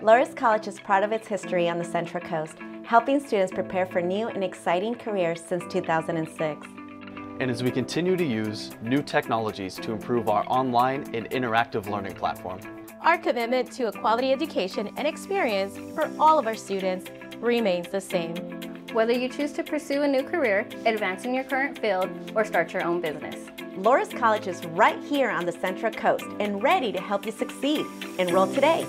Laurus College is proud of its history on the Central Coast, helping students prepare for new and exciting careers since 2006. And as we continue to use new technologies to improve our online and interactive learning platform. Our commitment to a quality education and experience for all of our students remains the same. Whether you choose to pursue a new career, advance in your current field, or start your own business. Laurus College is right here on the Central Coast and ready to help you succeed. Enroll today.